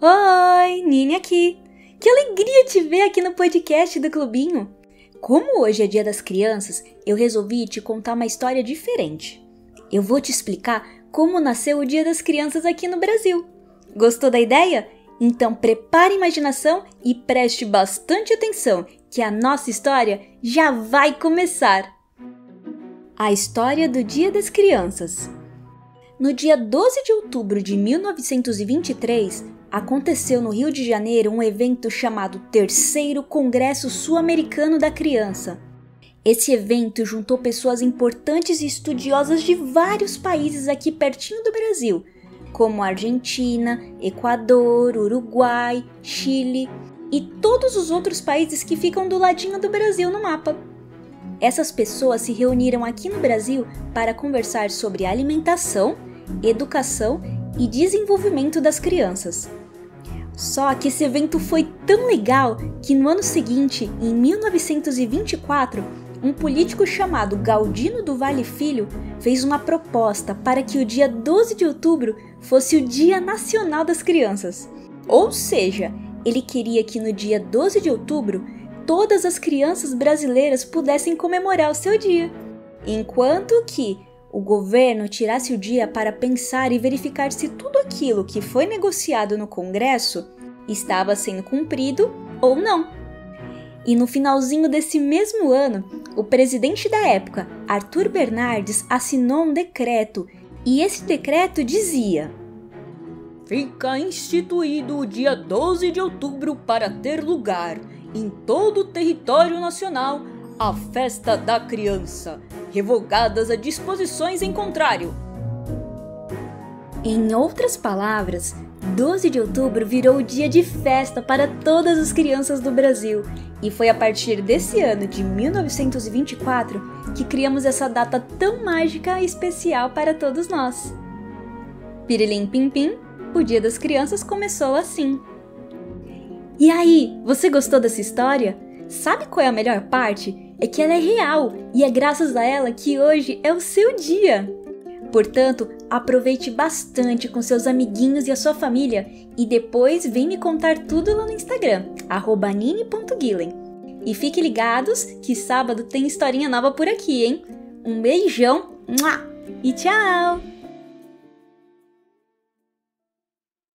Oi, Nini aqui. Que alegria te ver aqui no podcast do Clubinho. Como hoje é Dia das Crianças, eu resolvi te contar uma história diferente. Eu vou te explicar como nasceu o Dia das Crianças aqui no Brasil. Gostou da ideia? Então prepare imaginação e preste bastante atenção, que a nossa história já vai começar. A história do Dia das Crianças. No dia 12 de outubro de 1923, aconteceu no Rio de Janeiro um evento chamado Terceiro Congresso Sul-Americano da Criança. Esse evento juntou pessoas importantes e estudiosas de vários países aqui pertinho do Brasil, como Argentina, Equador, Uruguai, Chile e todos os outros países que ficam do ladinho do Brasil no mapa. Essas pessoas se reuniram aqui no Brasil para conversar sobre alimentação, educação e desenvolvimento das crianças. Só que esse evento foi tão legal que no ano seguinte, em 1924, um político chamado Galdino do Vale Filho fez uma proposta para que o dia 12 de outubro fosse o Dia Nacional das Crianças. Ou seja, ele queria que no dia 12 de outubro todas as crianças brasileiras pudessem comemorar o seu dia, enquanto que o governo tirasse o dia para pensar e verificar se tudo aquilo que foi negociado no Congresso estava sendo cumprido ou não. E no finalzinho desse mesmo ano, o presidente da época, Arthur Bernardes, assinou um decreto, e esse decreto dizia: Fica instituído o dia 12 de outubro para ter lugar, em todo o território nacional, a Festa da Criança, revogadas as disposições em contrário. Em outras palavras, 12 de outubro virou o dia de festa para todas as crianças do Brasil, e foi a partir desse ano de 1924 que criamos essa data tão mágica e especial para todos nós. Pirilim Pim Pim, o Dia das Crianças começou assim. E aí, você gostou dessa história? Sabe qual é a melhor parte? É que ela é real e é graças a ela que hoje é o seu dia. Portanto, aproveite bastante com seus amiguinhos e a sua família e depois vem me contar tudo lá no Instagram, nini.guilen. E fiquem ligados que sábado tem historinha nova por aqui, hein? Um beijão e tchau!